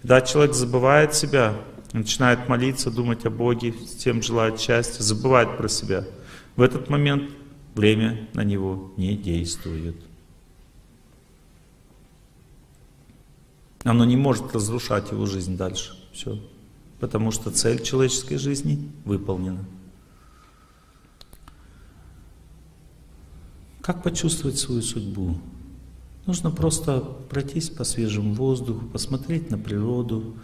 Когда человек забывает себя, начинает молиться, думать о Боге, тем желает счастья, забывает про себя, в этот момент время на него не действует. Оно не может разрушать его жизнь дальше. Все. Потому что цель человеческой жизни выполнена. Как почувствовать свою судьбу? Нужно просто пройтись по свежему воздуху, посмотреть на природу,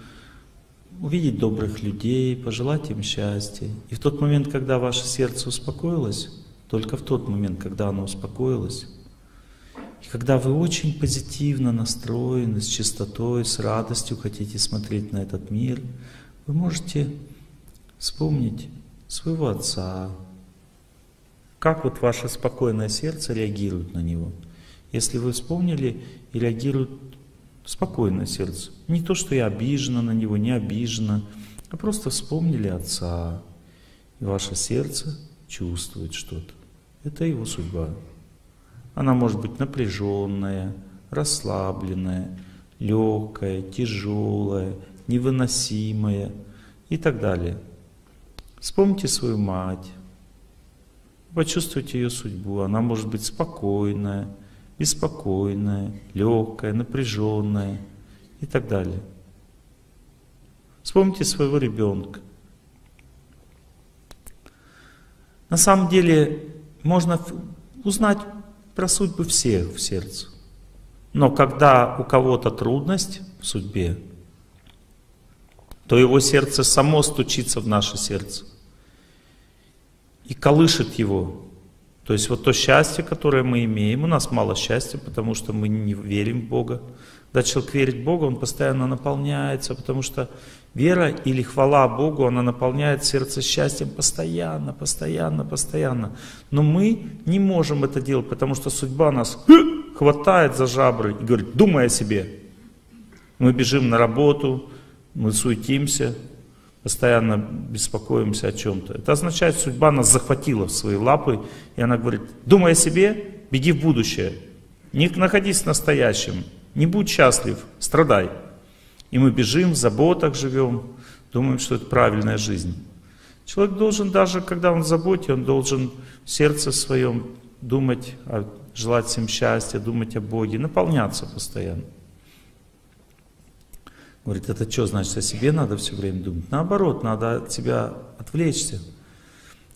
увидеть добрых людей, пожелать им счастья. И в тот момент, когда ваше сердце успокоилось, только в тот момент, когда оно успокоилось, и когда вы очень позитивно настроены, с чистотой, с радостью хотите смотреть на этот мир, вы можете вспомнить своего отца, как вот ваше спокойное сердце реагирует на него. Если вы вспомнили и реагирует спокойное сердце. Не то, что я обижена на него, не обижена, а просто вспомнили отца. И ваше сердце чувствует что-то. Это его судьба. Она может быть напряженная, расслабленная, легкая, тяжелая, невыносимая и так далее. Вспомните свою мать, почувствуйте ее судьбу. Она может быть спокойная, беспокойная, легкая, напряженная и так далее. Вспомните своего ребенка. На самом деле можно узнать про судьбы всех в сердце. Но когда у кого-то трудность в судьбе, то его сердце само стучится в наше сердце и колышет его. То есть вот то счастье, которое мы имеем, у нас мало счастья, потому что мы не верим в Бога. Когда человек верит в Бога, он постоянно наполняется, потому что вера или хвала Богу, она наполняет сердце счастьем постоянно, постоянно, постоянно. Но мы не можем это делать, потому что судьба нас хватает за жабры и говорит, думай о себе. Мы бежим на работу, мы суетимся, постоянно беспокоимся о чем-то. Это означает, судьба нас захватила в свои лапы, и она говорит, думай о себе, беги в будущее. Не находись в настоящем, не будь счастлив, страдай. И мы бежим, в заботах живем, думаем, что это правильная жизнь. Человек должен даже, когда он в заботе, он должен в сердце своем думать, желать всем счастья, думать о Боге, наполняться постоянно. Говорит, это что значит, о себе надо все время думать? Наоборот, надо от себя отвлечься.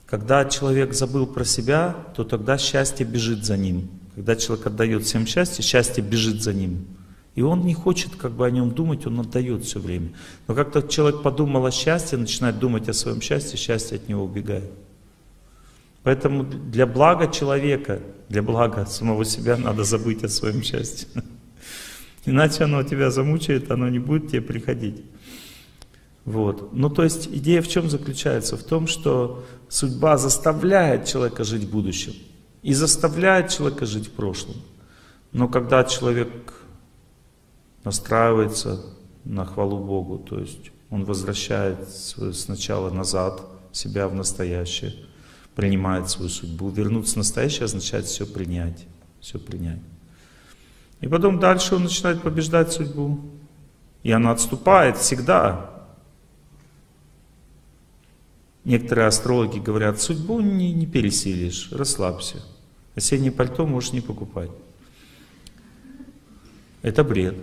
Когда человек забыл про себя, то тогда счастье бежит за ним. Когда человек отдает всем счастье, счастье бежит за ним. И он не хочет как бы о нем думать, он отдает все время. Но как то человек подумал о счастье, начинает думать о своем счастье, счастье от него убегает. Поэтому для блага человека, для блага самого себя надо забыть о своем счастье. Иначе оно тебя замучает, оно не будет тебе приходить. Вот. Ну, то есть идея в чем заключается? В том, что судьба заставляет человека жить в будущем и заставляет человека жить в прошлом. Но когда человек настраивается на хвалу Богу, то есть он возвращает сначала назад себя в настоящее, принимает свою судьбу. Вернуться в настоящее означает все принять, все принять. И потом дальше он начинает побеждать судьбу. И она отступает всегда. Некоторые астрологи говорят, судьбу не, не пересилишь, расслабься. Осеннее пальто можешь не покупать. Это бред.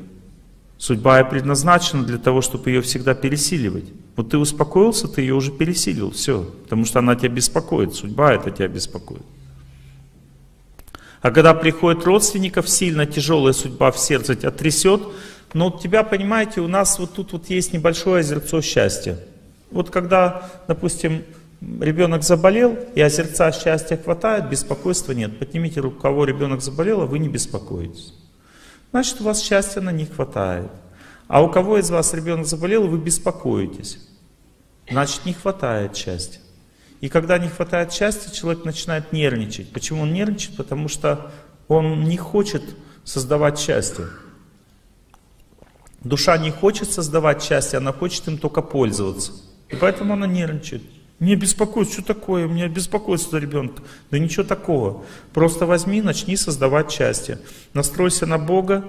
Судьба предназначена для того, чтобы ее всегда пересиливать. Вот ты успокоился, ты ее уже пересилил, все. Потому что она тебя беспокоит, судьба это тебя беспокоит. А когда приходит родственников, сильно тяжелая судьба в сердце тебя но у тебя, понимаете, у нас вот тут вот есть небольшое озерцо счастья. Вот когда, допустим, ребенок заболел, и озерца счастья хватает, беспокойства нет. Поднимите руку, кого ребенок заболел, а вы не беспокоитесь. Значит, у вас счастья на них хватает. А у кого из вас ребенок заболел, вы беспокоитесь. Значит, не хватает счастья. И когда не хватает счастья, человек начинает нервничать. Почему он нервничает? Потому что он не хочет создавать счастье. Душа не хочет создавать счастье, она хочет им только пользоваться. И поэтому она нервничает. Не беспокоит, что такое, меня беспокоится за ребенка. Да ничего такого. Просто возьми, начни создавать счастье. Настройся на Бога,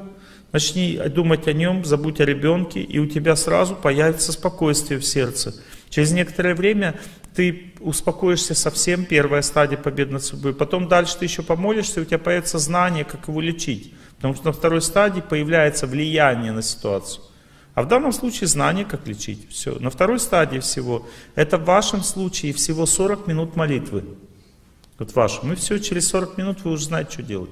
начни думать о нем, забудь о ребенке, и у тебя сразу появится спокойствие в сердце. Через некоторое время ты успокоишься совсем, первая стадия победы над судьбой. Потом дальше ты еще помолишься, и у тебя появится знание, как его лечить. Потому что на второй стадии появляется влияние на ситуацию. А в данном случае знание, как лечить. Все. На второй стадии всего, это в вашем случае всего 40 минут молитвы. Вот вашем. И все, через 40 минут вы уже знаете, что делать.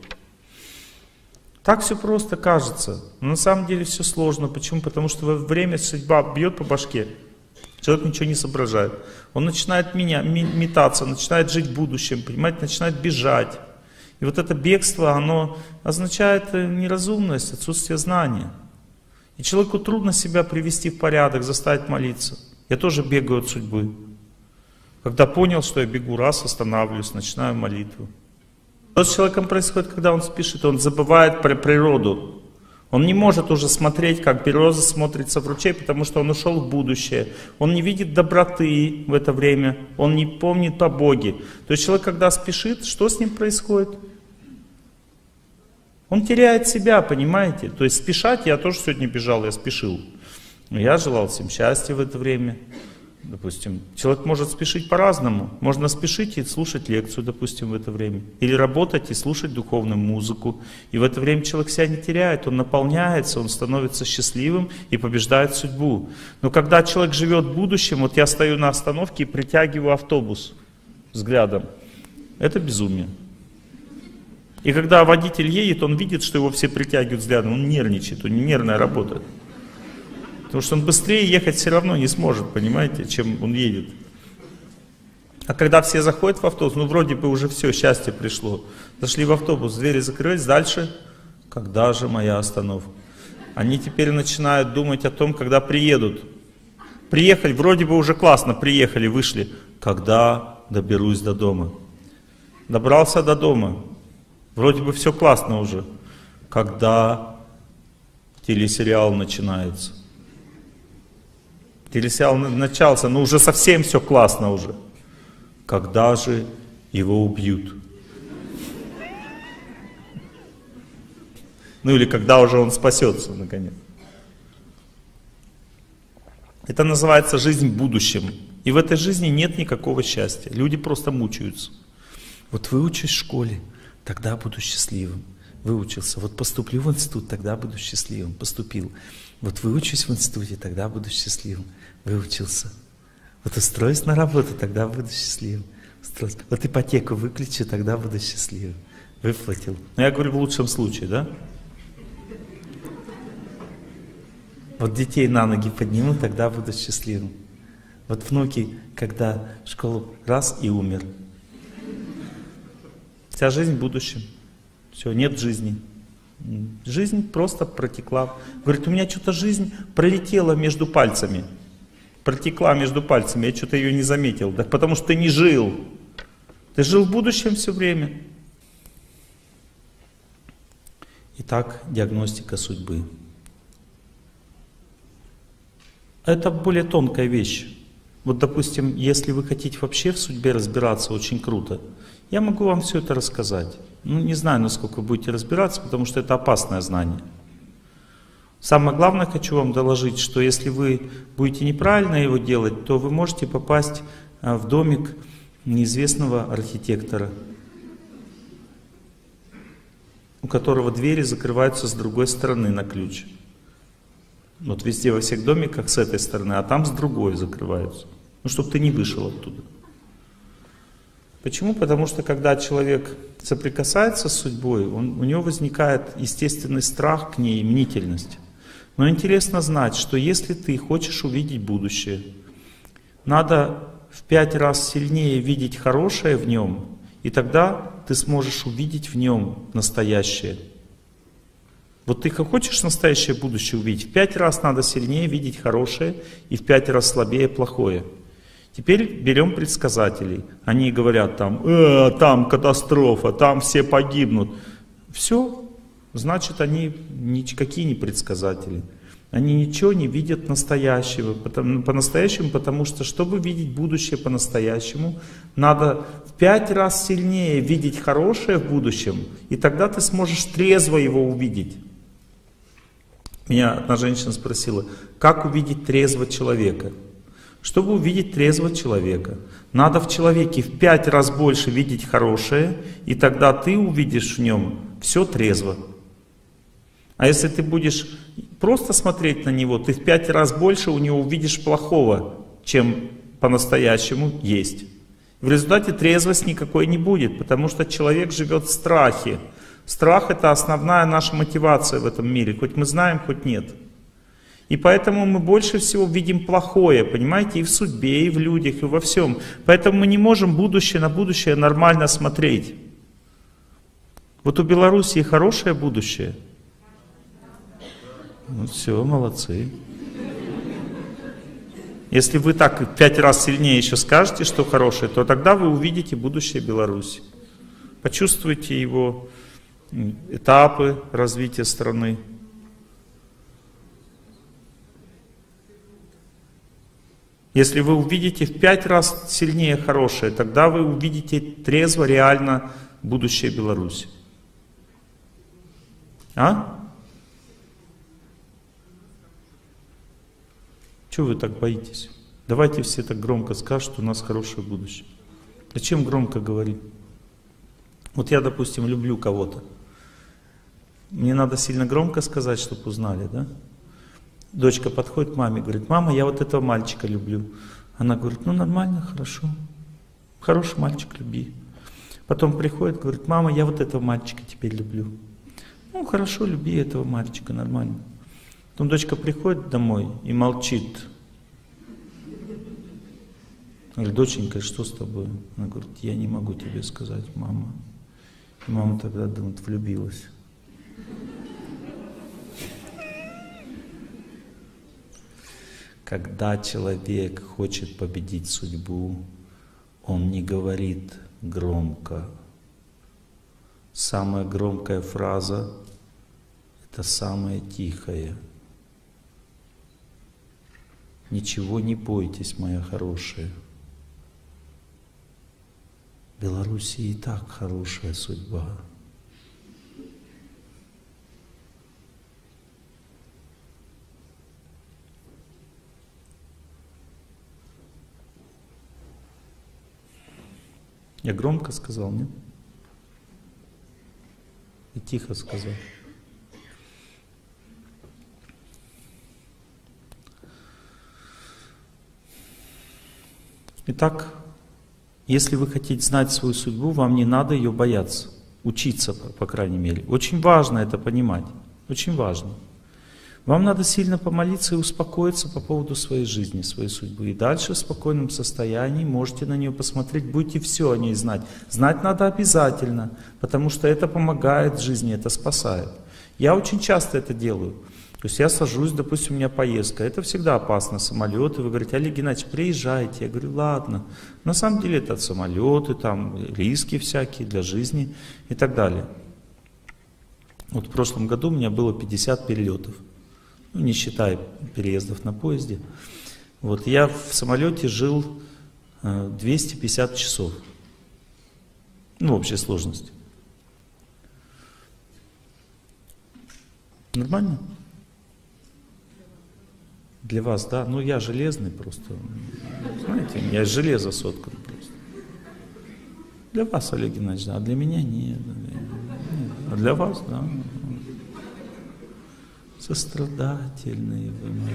Так все просто кажется. Но на самом деле все сложно. Почему? Потому что во время судьба бьет по башке. Человек ничего не соображает. Он начинает меня, метаться, начинает жить будущим, понимаете, начинает бежать. И вот это бегство, оно означает э, неразумность, отсутствие знания. И человеку трудно себя привести в порядок, заставить молиться. Я тоже бегаю от судьбы. Когда понял, что я бегу, раз, останавливаюсь, начинаю молитву. Что с человеком происходит, когда он спешит? Он забывает про природу. Он не может уже смотреть, как береза смотрится в ручей, потому что он ушел в будущее. Он не видит доброты в это время, он не помнит о Боге. То есть человек, когда спешит, что с ним происходит? Он теряет себя, понимаете? То есть спешать, я тоже сегодня бежал, я спешил. Я желал всем счастья в это время. Допустим, человек может спешить по-разному. Можно спешить и слушать лекцию, допустим, в это время. Или работать и слушать духовную музыку. И в это время человек себя не теряет, он наполняется, он становится счастливым и побеждает судьбу. Но когда человек живет в будущем, вот я стою на остановке и притягиваю автобус взглядом, это безумие. И когда водитель едет, он видит, что его все притягивают взглядом, он нервничает, у него нервная работа. Потому что он быстрее ехать все равно не сможет, понимаете, чем он едет. А когда все заходят в автобус, ну вроде бы уже все, счастье пришло. Зашли в автобус, двери закрылись, дальше, когда же моя остановка? Они теперь начинают думать о том, когда приедут. Приехали, вроде бы уже классно, приехали, вышли. Когда доберусь до дома? Добрался до дома, Вроде бы все классно уже. Когда телесериал начинается. Телесериал начался, но уже совсем все классно уже. Когда же его убьют? Ну или когда уже он спасется, наконец. Это называется жизнь в будущем. И в этой жизни нет никакого счастья. Люди просто мучаются. Вот выучусь в школе, тогда буду счастливым. Выучился, вот поступлю в институт, тогда буду счастливым. Поступил. Вот выучусь в институте, тогда буду счастливым. Выучился. Вот устроюсь на работу, тогда буду счастливым. Устроюсь. Вот ипотеку выключу, тогда буду счастливым. Выплатил. Ну я говорю в лучшем случае, да? Вот детей на ноги подниму, тогда буду счастливым. Вот внуки, когда в школу раз и умер, Вся жизнь в будущем. Все, нет жизни. Жизнь просто протекла. Говорит, у меня что-то жизнь пролетела между пальцами. Протекла между пальцами, я что-то ее не заметил. Да потому что ты не жил. Ты жил в будущем все время. Итак, диагностика судьбы. Это более тонкая вещь. Вот, допустим, если вы хотите вообще в судьбе разбираться, очень круто. Я могу вам все это рассказать. Ну, не знаю, насколько вы будете разбираться, потому что это опасное знание. Самое главное хочу вам доложить, что если вы будете неправильно его делать, то вы можете попасть а, в домик неизвестного архитектора, у которого двери закрываются с другой стороны на ключ. Вот везде во всех домиках с этой стороны, а там с другой закрываются. Ну, чтобы ты не вышел оттуда. Почему? Потому что когда человек соприкасается с судьбой, он, у него возникает естественный страх к ней, мнительность. Но интересно знать, что если ты хочешь увидеть будущее, надо в пять раз сильнее видеть хорошее в нем, и тогда ты сможешь увидеть в нем настоящее. Вот ты хочешь настоящее будущее увидеть, в пять раз надо сильнее видеть хорошее и в пять раз слабее плохое. Теперь берем предсказателей. Они говорят там, э, там катастрофа, там все погибнут. Все, значит они никакие не предсказатели. Они ничего не видят настоящего, по-настоящему, потому что, чтобы видеть будущее по-настоящему, надо в пять раз сильнее видеть хорошее в будущем, и тогда ты сможешь трезво его увидеть. Меня одна женщина спросила, как увидеть трезвого человека? Чтобы увидеть трезвого человека, надо в человеке в пять раз больше видеть хорошее, и тогда ты увидишь в нем все трезво. А если ты будешь просто смотреть на него, ты в пять раз больше у него увидишь плохого, чем по-настоящему есть. В результате трезвость никакой не будет, потому что человек живет в страхе. Страх это основная наша мотивация в этом мире, хоть мы знаем, хоть нет. И поэтому мы больше всего видим плохое, понимаете, и в судьбе, и в людях, и во всем. Поэтому мы не можем будущее на будущее нормально смотреть. Вот у Белоруссии хорошее будущее. Ну все, молодцы. Если вы так пять раз сильнее еще скажете, что хорошее, то тогда вы увидите будущее Беларуси. Почувствуйте его этапы развития страны. Если вы увидите в пять раз сильнее хорошее, тогда вы увидите трезво, реально будущее Беларуси. А? Чего вы так боитесь? Давайте все так громко скажут, что у нас хорошее будущее. Зачем громко говорить? Вот я, допустим, люблю кого-то. Мне надо сильно громко сказать, чтобы узнали, да? Дочка подходит к маме, говорит, мама, я вот этого мальчика люблю. Она говорит, ну нормально, хорошо. Хороший мальчик, люби. Потом приходит, говорит, мама, я вот этого мальчика теперь люблю. Ну хорошо, люби этого мальчика, нормально. Потом дочка приходит домой и молчит. Говорит, доченька, что с тобой? Она говорит, я не могу тебе сказать, мама. И мама тогда думает, влюбилась. Когда человек хочет победить судьбу, он не говорит громко. Самая громкая фраза – это самая тихая. Ничего не бойтесь, моя хорошая. В Беларуси и так хорошая судьба. Я громко сказал, нет? И тихо сказал. Итак, если вы хотите знать свою судьбу, вам не надо ее бояться, учиться, по крайней мере. Очень важно это понимать, очень важно. Вам надо сильно помолиться и успокоиться по поводу своей жизни, своей судьбы. И дальше в спокойном состоянии можете на нее посмотреть, будете все о ней знать. Знать надо обязательно, потому что это помогает жизни, это спасает. Я очень часто это делаю. То есть я сажусь, допустим, у меня поездка, это всегда опасно, самолеты, вы говорите, Олег Геннадьевич, приезжайте. Я говорю, ладно. На самом деле это самолеты, там риски всякие для жизни и так далее. Вот в прошлом году у меня было 50 перелетов ну, не считая переездов на поезде. Вот я в самолете жил 250 э, часов. Ну, в общей сложности. Нормально? Для вас, да? Ну, я железный просто. Знаете, я из железа соткан просто. Для вас, Олег Геннадьевич, а для меня нет. А для вас, да сострадательные вы мои.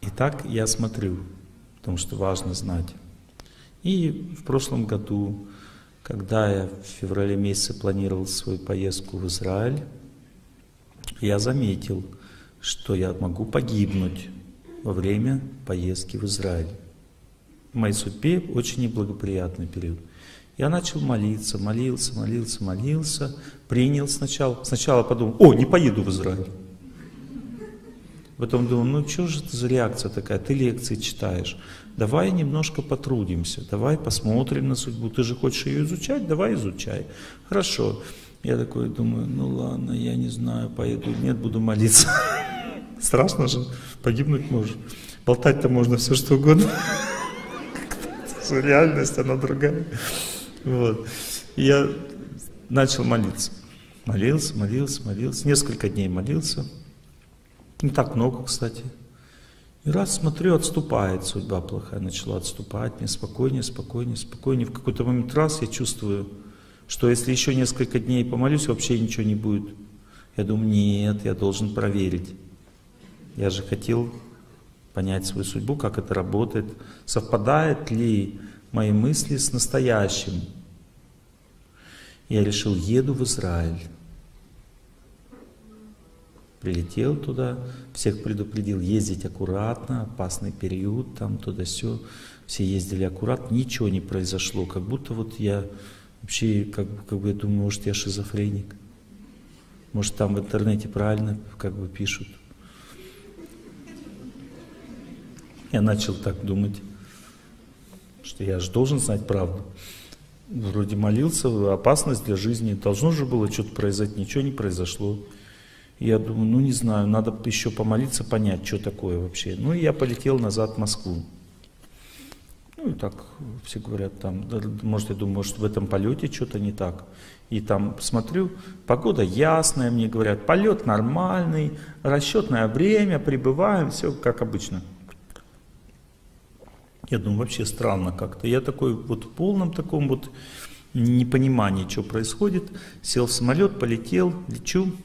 Итак, я смотрю, потому что важно знать. И в прошлом году, когда я в феврале месяце планировал свою поездку в Израиль, я заметил – что я могу погибнуть во время поездки в Израиль. Моей судьбе очень неблагоприятный период. Я начал молиться, молился, молился, молился, принял сначала. Сначала подумал, о, не поеду в Израиль. Потом думал, ну что же это за реакция такая, ты лекции читаешь, давай немножко потрудимся, давай посмотрим на судьбу, ты же хочешь ее изучать, давай изучай. Хорошо. Я такой думаю, ну ладно, я не знаю, поеду, нет, буду молиться. Страшно же, погибнуть можно. Болтать-то можно все что угодно. Реальность, она другая. Вот. Я начал молиться. Молился, молился, молился. Несколько дней молился. Не так много, кстати. И раз смотрю, отступает судьба плохая, начала отступать, мне спокойнее, спокойнее, спокойнее. В какой-то момент раз я чувствую, что если еще несколько дней помолюсь, вообще ничего не будет. Я думаю, нет, я должен проверить. Я же хотел понять свою судьбу, как это работает, совпадает ли мои мысли с настоящим. Я решил, еду в Израиль. Прилетел туда, всех предупредил ездить аккуратно, опасный период, там туда все. Все ездили аккуратно, ничего не произошло, как будто вот я вообще, как, как бы я думаю, может я шизофреник. Может там в интернете правильно как бы пишут. Я начал так думать, что я же должен знать правду. Вроде молился, опасность для жизни, должно же было что-то произойти, ничего не произошло. Я думаю, ну не знаю, надо еще помолиться, понять, что такое вообще. Ну и я полетел назад в Москву. Ну и так все говорят там, может я думаю, может в этом полете что-то не так. И там смотрю, погода ясная, мне говорят, полет нормальный, расчетное время, прибываем, все как обычно. Я думаю, вообще странно как-то. Я такой вот в полном таком вот непонимании, что происходит. Сел в самолет, полетел, лечу.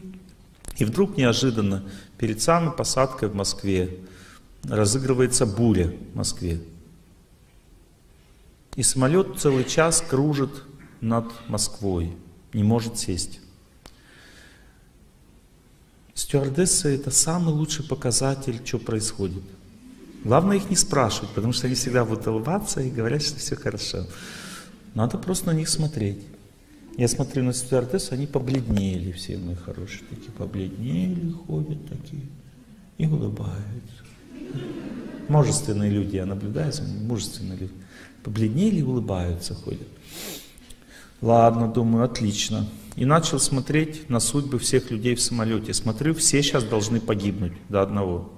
И вдруг неожиданно перед самой посадкой в Москве разыгрывается буря в Москве. И самолет целый час кружит над Москвой, не может сесть. Стюардессы это самый лучший показатель, что происходит. Главное их не спрашивать, потому что они всегда будут улыбаться и говорят, что все хорошо. Надо просто на них смотреть. Я смотрю на стюардессу, они побледнели все, мои хорошие, такие побледнели, ходят такие и улыбаются. Мужественные люди, я наблюдаю, мужественные люди. Побледнели и улыбаются, ходят. Ладно, думаю, отлично. И начал смотреть на судьбы всех людей в самолете. Смотрю, все сейчас должны погибнуть до одного.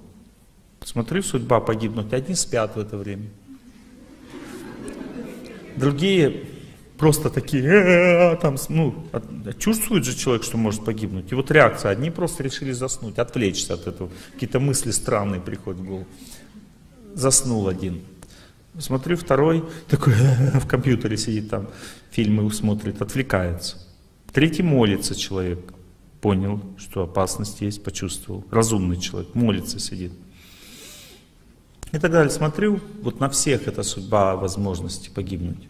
Смотрю, судьба погибнуть. Одни спят в это время. Другие просто такие, «Э, там, ну, чувствует же человек, что может погибнуть. И вот реакция, одни просто решили заснуть, отвлечься от этого. Какие-то мысли странные приходят в голову. Заснул один. Смотрю, второй такой в компьютере сидит там, фильмы смотрит, отвлекается. Третий молится человек. Понял, что опасность есть, почувствовал. Разумный человек, молится, сидит. И так далее. Смотрю, вот на всех эта судьба возможности погибнуть.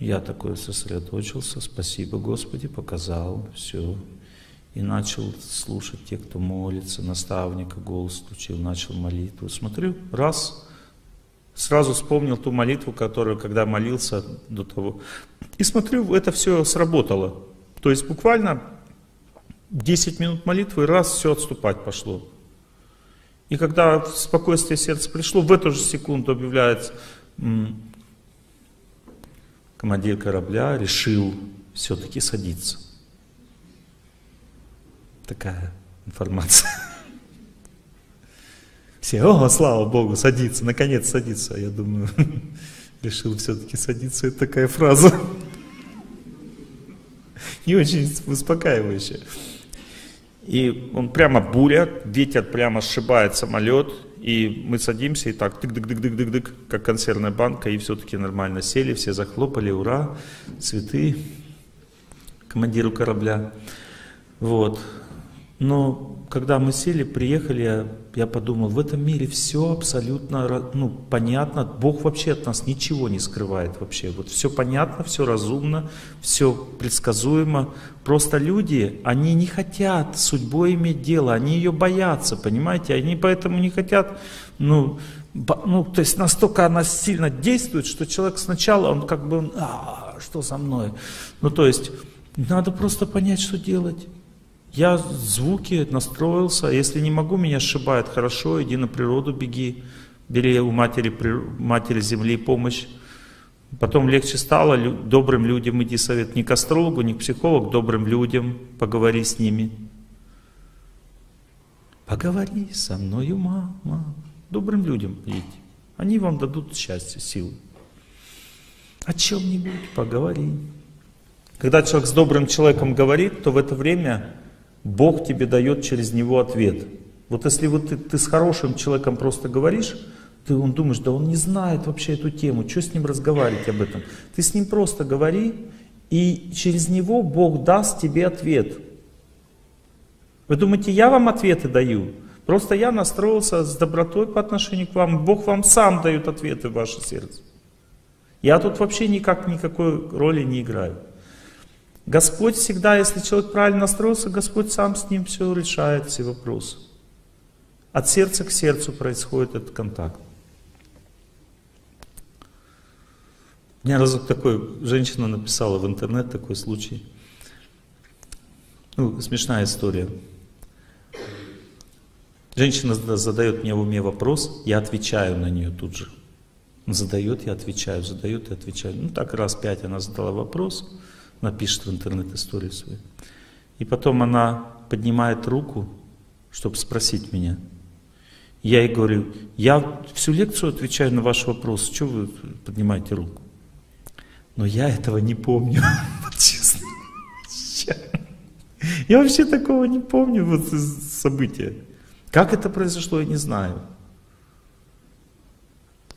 Я такой сосредоточился, спасибо Господи, показал, все. И начал слушать тех, кто молится, наставника голос включил, начал молитву. Смотрю, раз, сразу вспомнил ту молитву, которую, когда молился до того. И смотрю, это все сработало. То есть буквально 10 минут молитвы, раз, все отступать пошло. И когда в спокойствие сердца пришло, в эту же секунду объявляется, командир корабля решил все-таки садиться. Такая информация. Все, о, слава Богу, садиться, наконец садиться. Я думаю, решил все-таки садиться, это такая фраза. Не очень успокаивающая. И он прямо буря, ветер прямо сшибает самолет, и мы садимся, и так, тык-дык-дык-дык-дык, как консервная банка, и все-таки нормально сели, все захлопали, ура, цветы командиру корабля. Вот. Но когда мы сели, приехали, я, я подумал, в этом мире все абсолютно ну, понятно. Бог вообще от нас ничего не скрывает вообще. Вот все понятно, все разумно, все предсказуемо. Просто люди, они не хотят судьбой иметь дело, они ее боятся, понимаете? Они поэтому не хотят, ну, ну, то есть настолько она сильно действует, что человек сначала, он как бы, а, что со мной? Ну, то есть, надо просто понять, что делать. Я звуки настроился, если не могу, меня сшибает, хорошо, иди на природу, беги, бери у матери, матери земли помощь. Потом легче стало, добрым людям иди совет, не к астрологу, не к психологу, добрым людям, поговори с ними. Поговори со мною, мама. Добрым людям идите. Они вам дадут счастье, силу. О чем-нибудь поговори. Когда человек с добрым человеком говорит, то в это время Бог тебе дает через него ответ. Вот если вот ты, ты с хорошим человеком просто говоришь, ты он думаешь, да он не знает вообще эту тему, что с ним разговаривать об этом. Ты с ним просто говори, и через него Бог даст тебе ответ. Вы думаете, я вам ответы даю? Просто я настроился с добротой по отношению к вам. Бог вам сам дает ответы в ваше сердце. Я тут вообще никак никакой роли не играю. Господь всегда, если человек правильно настроился, Господь сам с ним все решает, все вопросы. От сердца к сердцу происходит этот контакт. Меня разок такой, женщина написала в интернет такой случай. Ну, смешная история. Женщина задает мне в уме вопрос, я отвечаю на нее тут же. Задает, я отвечаю, задает, я отвечаю. Ну так раз пять она задала вопрос, напишет в интернет историю свою. И потом она поднимает руку, чтобы спросить меня. Я ей говорю, я всю лекцию отвечаю на ваш вопрос, что вы поднимаете руку? Но я этого не помню, честно. Я вообще такого не помню, вот события. Как это произошло, я не знаю.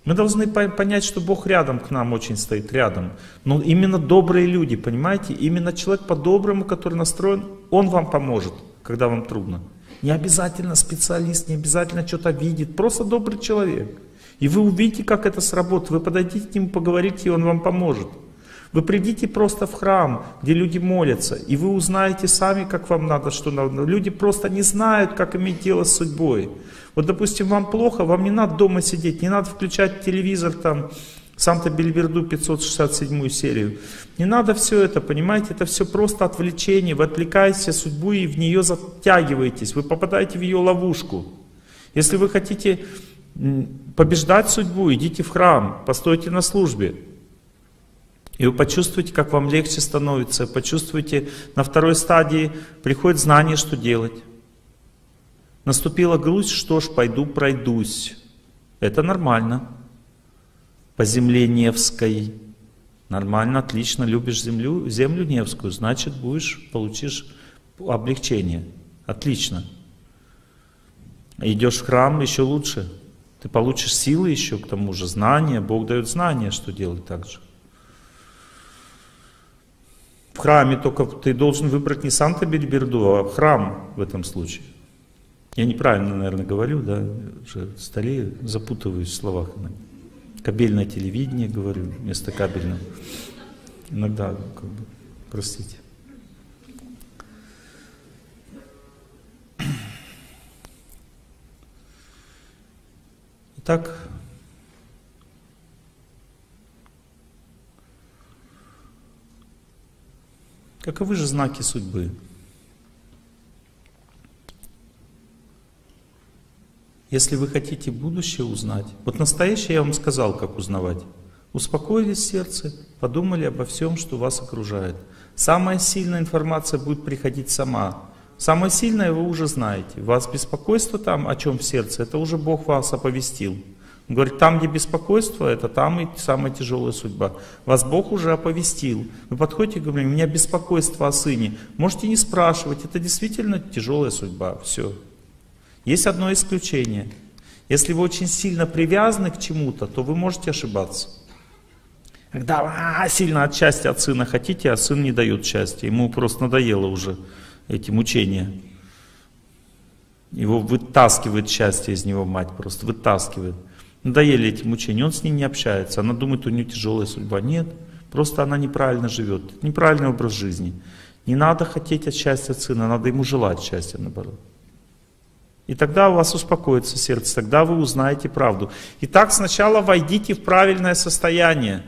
Мы должны понять, что Бог рядом к нам очень стоит, рядом. Но именно добрые люди, понимаете? Именно человек по-доброму, который настроен, он вам поможет, когда вам трудно. Не обязательно специалист, не обязательно что-то видит, просто добрый человек. И вы увидите, как это сработает. Вы подойдите к нему, поговорите, и он вам поможет. Вы придите просто в храм, где люди молятся, и вы узнаете сами, как вам надо, что надо. Люди просто не знают, как иметь дело с судьбой. Вот, допустим, вам плохо, вам не надо дома сидеть, не надо включать телевизор там, Санта Бельверду 567 серию. Не надо все это, понимаете, это все просто отвлечение. Вы отвлекаете судьбу и в нее затягиваетесь. Вы попадаете в ее ловушку. Если вы хотите побеждать судьбу, идите в храм, постойте на службе. И вы почувствуете, как вам легче становится, почувствуете, на второй стадии приходит знание, что делать. Наступила грусть, что ж, пойду пройдусь. Это нормально. По земле Невской. Нормально, отлично, любишь землю, землю Невскую, значит будешь, получишь облегчение. Отлично. Идешь в храм, еще лучше. Ты получишь силы еще, к тому же знания. Бог дает знания, что делать так же. В храме только ты должен выбрать не Санта-Бельберду, а храм в этом случае. Я неправильно, наверное, говорю, да, уже столе запутываюсь в словах. Кабельное телевидение говорю вместо кабельного. Иногда, как бы, простите. Итак, Каковы же знаки судьбы? Если вы хотите будущее узнать, вот настоящее я вам сказал, как узнавать. Успокоились сердце, подумали обо всем, что вас окружает. Самая сильная информация будет приходить сама. Самое сильное вы уже знаете. Вас беспокойство там, о чем в сердце, это уже Бог вас оповестил. Он говорит, там, где беспокойство, это там и самая тяжелая судьба. Вас Бог уже оповестил. Вы подходите и говорите, у меня беспокойство о сыне. Можете не спрашивать, это действительно тяжелая судьба. Все. Есть одно исключение. Если вы очень сильно привязаны к чему-то, то вы можете ошибаться. Когда а, сильно от счастья от сына хотите, а сын не дает счастья. Ему просто надоело уже эти мучения. Его вытаскивает счастье из него мать, просто вытаскивает. Надоели эти мучения, он с ней не общается, она думает, у нее тяжелая судьба. Нет, просто она неправильно живет, неправильный образ жизни. Не надо хотеть от счастья сына, надо ему желать счастья, наоборот. И тогда у вас успокоится сердце, тогда вы узнаете правду. Итак, сначала войдите в правильное состояние.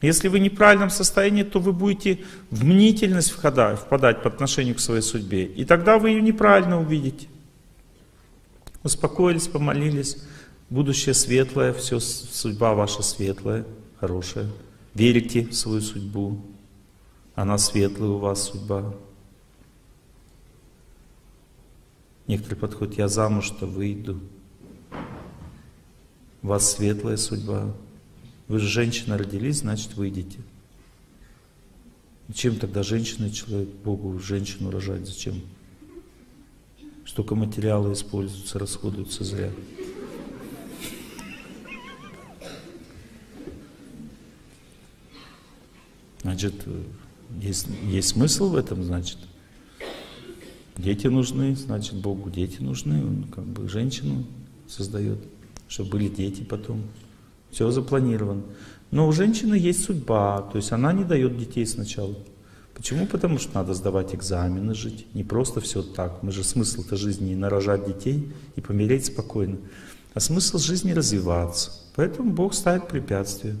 Если вы в неправильном состоянии, то вы будете в мнительность впадать, по отношению к своей судьбе. И тогда вы ее неправильно увидите. Успокоились, помолились. Будущее светлое, все, судьба ваша светлая, хорошая. Верите в свою судьбу, она светлая у вас судьба. Некоторые подходят, я замуж-то выйду. У вас светлая судьба. Вы же женщина родились, значит выйдете. Зачем тогда женщина человек Богу женщину рожать? Зачем? Столько материала используется, расходуется зря. Значит, есть, есть смысл в этом, значит. Дети нужны, значит, Богу дети нужны. Он как бы женщину создает, чтобы были дети потом. Все запланировано. Но у женщины есть судьба, то есть она не дает детей сначала. Почему? Потому что надо сдавать экзамены, жить. Не просто все так. Мы же смысл-то жизни не нарожать детей и помереть спокойно. А смысл жизни развиваться. Поэтому Бог ставит препятствия.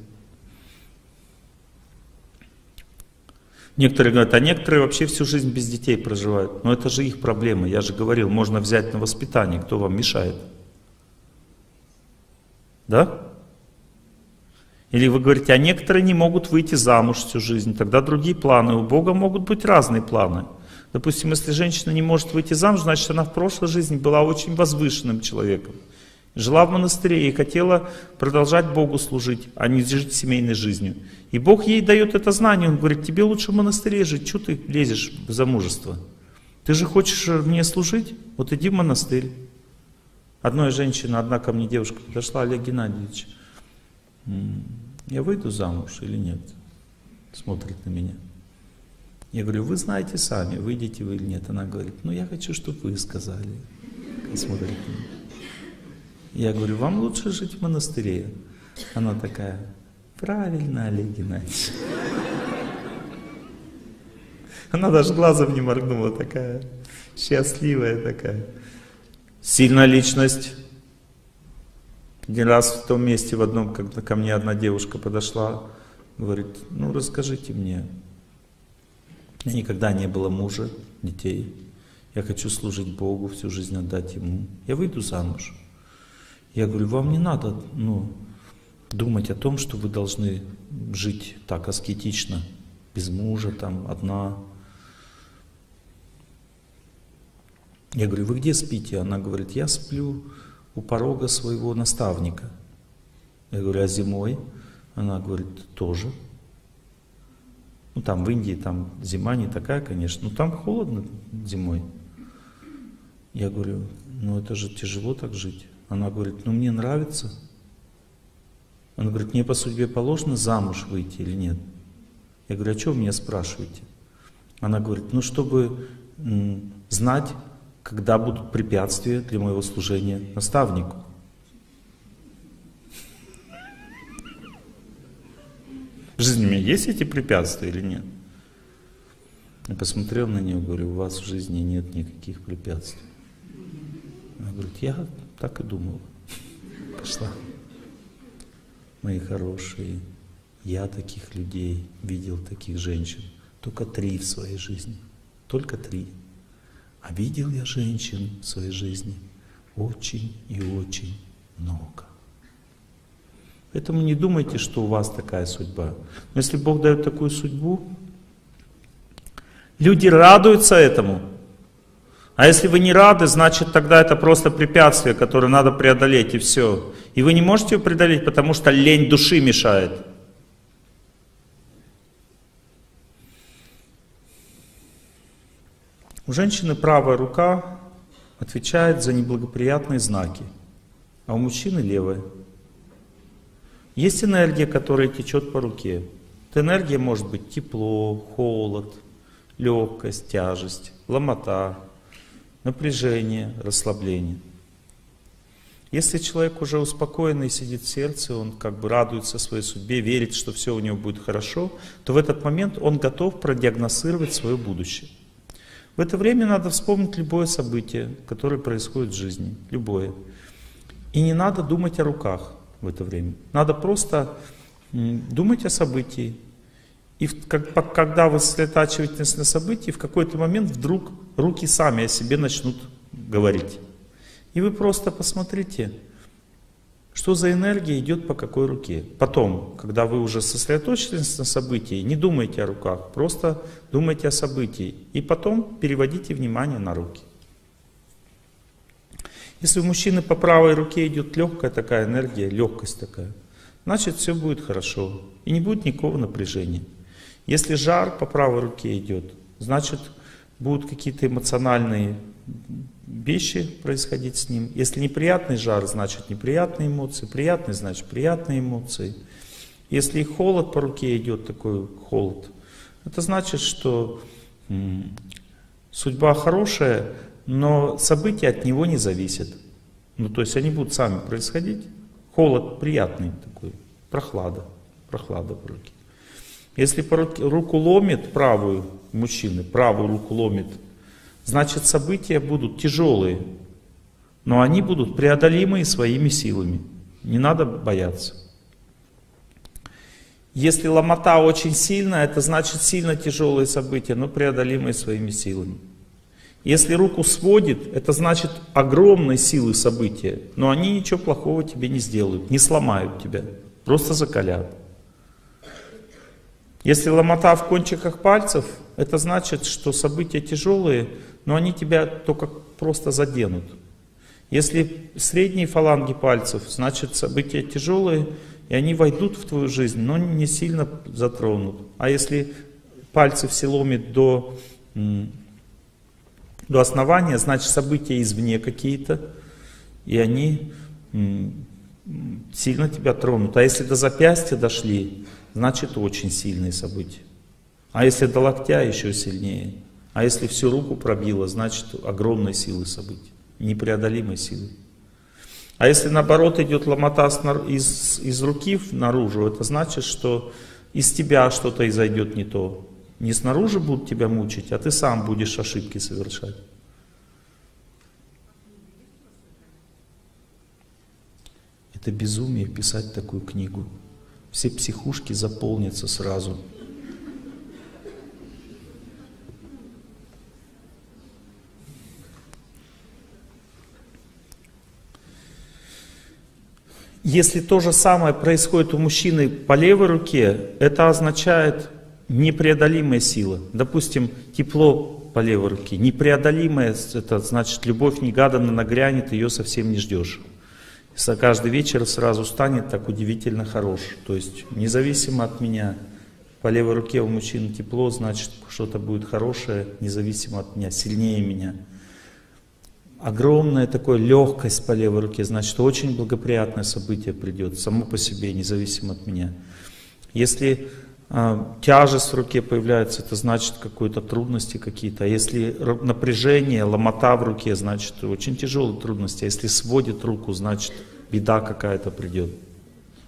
Некоторые говорят, а некоторые вообще всю жизнь без детей проживают. Но это же их проблема. Я же говорил, можно взять на воспитание. Кто вам мешает? Да? Или вы говорите, а некоторые не могут выйти замуж всю жизнь, тогда другие планы. У Бога могут быть разные планы. Допустим, если женщина не может выйти замуж, значит она в прошлой жизни была очень возвышенным человеком. Жила в монастыре и хотела продолжать Богу служить, а не жить семейной жизнью. И Бог ей дает это знание, Он говорит, тебе лучше в монастыре жить, что ты лезешь в замужество? Ты же хочешь мне служить? Вот иди в монастырь. Одной женщина, одна ко мне девушка подошла, Олег Геннадьевич, я выйду замуж или нет? Смотрит на меня. Я говорю, вы знаете сами, выйдете вы или нет. Она говорит, ну я хочу, чтобы вы сказали. Смотрит на меня. Я говорю, вам лучше жить в монастыре. Она такая, правильно, Олег Геннадьевич. Она даже глазом не моргнула, такая счастливая такая. Сильная личность, один раз в том месте, в одном, когда ко мне одна девушка подошла, говорит, ну расскажите мне, меня никогда не было мужа, детей, я хочу служить Богу, всю жизнь отдать Ему, я выйду замуж. Я говорю, вам не надо ну, думать о том, что вы должны жить так аскетично, без мужа, там, одна. Я говорю, вы где спите? Она говорит, я сплю у порога своего наставника. Я говорю, а зимой? Она говорит, тоже. Ну там в Индии там зима не такая, конечно, но там холодно зимой. Я говорю, ну это же тяжело так жить. Она говорит, ну мне нравится. Она говорит, мне по судьбе положено замуж выйти или нет? Я говорю, а что вы меня спрашиваете? Она говорит, ну чтобы знать, когда будут препятствия для моего служения наставнику. В жизни у меня есть эти препятствия или нет? Я посмотрел на нее, говорю, у вас в жизни нет никаких препятствий. Она говорит, я так и думала. Пошла. Мои хорошие, я таких людей видел, таких женщин, только три в своей жизни. Только три. А видел я женщин в своей жизни очень и очень много. Поэтому не думайте, что у вас такая судьба. Но если Бог дает такую судьбу, люди радуются этому. А если вы не рады, значит тогда это просто препятствие, которое надо преодолеть, и все. И вы не можете его преодолеть, потому что лень души мешает. У женщины правая рука отвечает за неблагоприятные знаки, а у мужчины левая. Есть энергия, которая течет по руке. Эта энергия может быть тепло, холод, легкость, тяжесть, ломота, напряжение, расслабление. Если человек уже успокоенный, сидит в сердце, он как бы радуется своей судьбе, верит, что все у него будет хорошо, то в этот момент он готов продиагностировать свое будущее. В это время надо вспомнить любое событие, которое происходит в жизни, любое. И не надо думать о руках в это время. Надо просто думать о событии. И когда вы сосредотачиваетесь на событии, в какой-то момент вдруг руки сами о себе начнут говорить. И вы просто посмотрите, что за энергия идет по какой руке. Потом, когда вы уже сосредоточились на событии, не думайте о руках, просто думайте о событии. И потом переводите внимание на руки. Если у мужчины по правой руке идет легкая такая энергия, легкость такая, значит все будет хорошо. И не будет никакого напряжения. Если жар по правой руке идет, значит будут какие-то эмоциональные вещи происходить с ним. Если неприятный жар, значит неприятные эмоции, приятный, значит приятные эмоции. Если холод по руке идет, такой холод, это значит, что судьба хорошая, но события от него не зависят. Ну, то есть они будут сами происходить. Холод приятный такой, прохлада, прохлада в руке. Если руку ломит правую мужчины, правую руку ломит, значит события будут тяжелые, но они будут преодолимые своими силами. Не надо бояться. Если ломота очень сильная, это значит сильно тяжелые события, но преодолимые своими силами. Если руку сводит, это значит огромной силы события, но они ничего плохого тебе не сделают, не сломают тебя, просто закалят. Если ломота в кончиках пальцев, это значит, что события тяжелые, но они тебя только просто заденут. Если средние фаланги пальцев, значит события тяжелые, и они войдут в твою жизнь, но не сильно затронут. А если пальцы все ломит до до основания, значит события извне какие-то, и они сильно тебя тронут. А если до запястья дошли, значит очень сильные события. А если до локтя, еще сильнее. А если всю руку пробило, значит огромной силы событий, непреодолимой силы. А если наоборот идет ломота из, из руки наружу, это значит, что из тебя что-то изойдет не то. Не снаружи будут тебя мучить, а ты сам будешь ошибки совершать. Это безумие писать такую книгу. Все психушки заполнятся сразу. Если то же самое происходит у мужчины по левой руке, это означает непреодолимая сила. Допустим, тепло по левой руке. Непреодолимая, это значит, любовь негаданно нагрянет, ее совсем не ждешь. Каждый вечер сразу станет так удивительно хорош. То есть, независимо от меня, по левой руке у мужчины тепло, значит, что-то будет хорошее, независимо от меня, сильнее меня. Огромная такая легкость по левой руке, значит, очень благоприятное событие придет, само по себе, независимо от меня. Если тяжесть в руке появляется, это значит какие-то трудности какие-то. А если напряжение, ломота в руке, значит очень тяжелые трудности. А если сводит руку, значит беда какая-то придет.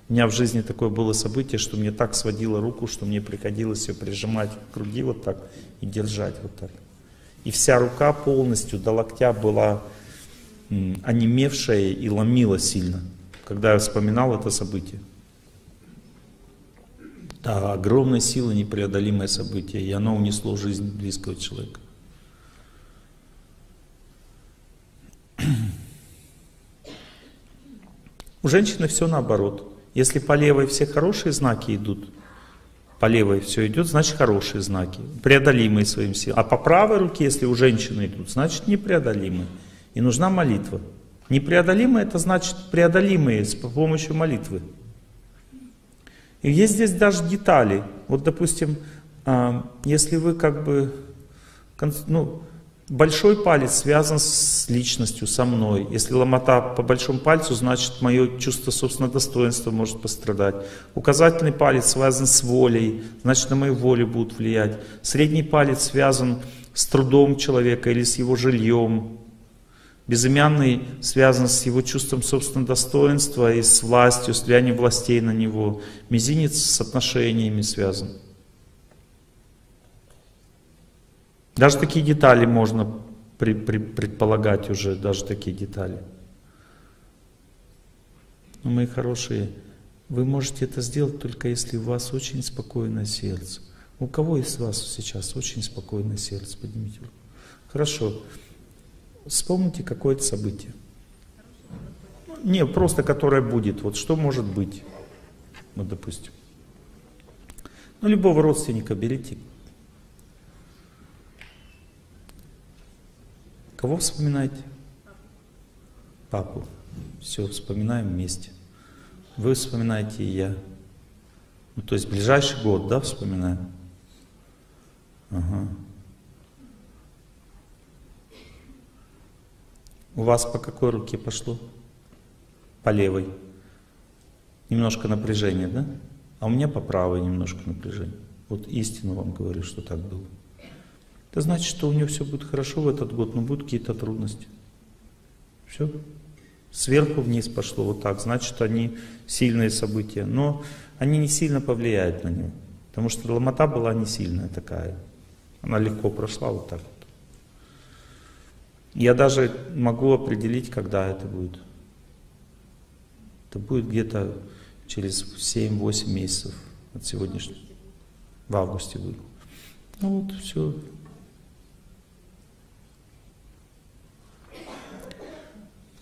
У меня в жизни такое было событие, что мне так сводило руку, что мне приходилось ее прижимать к груди вот так и держать вот так. И вся рука полностью до локтя была онемевшая и ломила сильно, когда я вспоминал это событие. Да, огромная сила, непреодолимое событие, и оно унесло жизнь близкого человека. У женщины все наоборот. Если по левой все хорошие знаки идут, по левой все идет, значит хорошие знаки, преодолимые своим силам. А по правой руке, если у женщины идут, значит непреодолимые. И нужна молитва. Непреодолимые это значит преодолимые с помощью молитвы. И есть здесь даже детали. Вот, допустим, а, если вы как бы, ну, большой палец связан с личностью, со мной. Если ломота по большому пальцу, значит мое чувство собственного достоинства может пострадать. Указательный палец связан с волей, значит на мою волю будут влиять. Средний палец связан с трудом человека или с его жильем, Безымянный связан с его чувством собственного достоинства и с властью, с влиянием властей на него. Мизинец с отношениями связан. Даже такие детали можно при, при, предполагать уже, даже такие детали. Но, мои хорошие, вы можете это сделать только если у вас очень спокойное сердце. У кого из вас сейчас очень спокойное сердце? Поднимите руку. Хорошо. Вспомните какое-то событие. Не, просто которое будет. Вот что может быть? Вот, допустим. Ну, любого родственника берите. Кого вспоминаете? папу. Все, вспоминаем вместе. Вы вспоминаете и я. Ну, то есть ближайший год, да, вспоминаем? Ага. У вас по какой руке пошло? По левой. Немножко напряжения, да? А у меня по правой немножко напряжения. Вот истину вам говорю, что так было. Это значит, что у нее все будет хорошо в этот год, но будут какие-то трудности. Все. Сверху вниз пошло вот так. Значит, они сильные события. Но они не сильно повлияют на него. Потому что ломота была не сильная такая. Она легко прошла вот так. Я даже могу определить, когда это будет. Это будет где-то через 7-8 месяцев от сегодняшнего. В августе будет. Ну вот, все.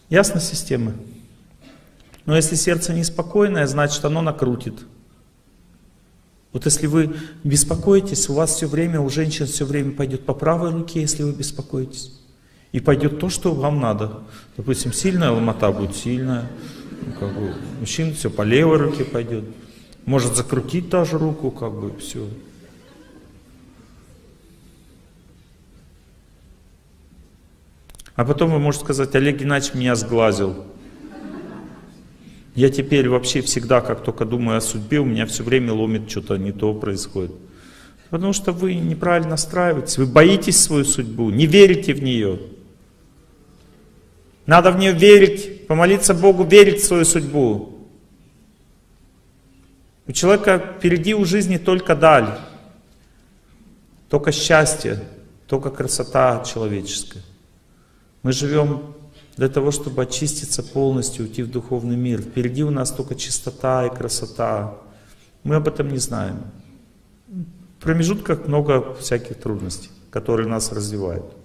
Ясна система? Но если сердце неспокойное, значит оно накрутит. Вот если вы беспокоитесь, у вас все время, у женщин все время пойдет по правой руке, если вы беспокоитесь. И пойдет то, что вам надо. Допустим, сильная ломота будет сильная. Ну, как бы, мужчина все по левой руке пойдет. Может закрутить даже руку, как бы, все. А потом вы можете сказать, Олег Геннадьевич меня сглазил. Я теперь вообще всегда, как только думаю о судьбе, у меня все время ломит что-то не то происходит. Потому что вы неправильно настраиваетесь, вы боитесь свою судьбу, не верите в нее. Надо в нее верить, помолиться Богу, верить в свою судьбу. У человека впереди у жизни только даль, только счастье, только красота человеческая. Мы живем для того, чтобы очиститься полностью, уйти в духовный мир. Впереди у нас только чистота и красота. Мы об этом не знаем. В промежутках много всяких трудностей, которые нас развивают.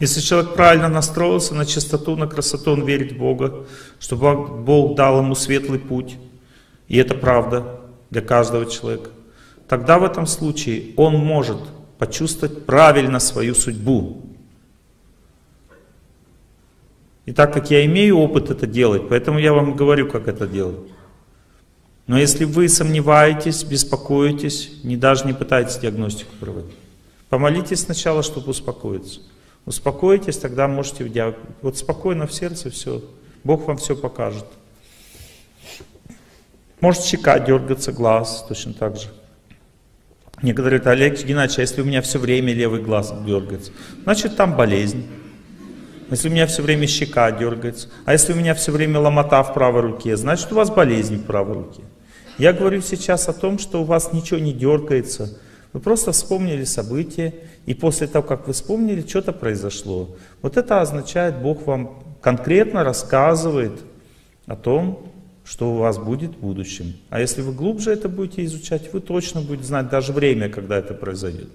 Если человек правильно настроился на чистоту, на красоту, он верит в Бога, что Бог дал ему светлый путь, и это правда для каждого человека, тогда в этом случае он может почувствовать правильно свою судьбу, и так как я имею опыт это делать, поэтому я вам говорю, как это делать. Но если вы сомневаетесь, беспокоитесь, не даже не пытаетесь диагностику проводить, помолитесь сначала, чтобы успокоиться. Успокоитесь, тогда можете в диаг... Вот спокойно в сердце все, Бог вам все покажет. Может щека дергаться, глаз точно так же. Некоторые говорят, Олег Геннадьевич, а если у меня все время левый глаз дергается, значит там болезнь если у меня все время щека дергается, а если у меня все время ломота в правой руке, значит у вас болезнь в правой руке. Я говорю сейчас о том, что у вас ничего не дергается. Вы просто вспомнили события, и после того, как вы вспомнили, что-то произошло. Вот это означает, Бог вам конкретно рассказывает о том, что у вас будет в будущем. А если вы глубже это будете изучать, вы точно будете знать даже время, когда это произойдет.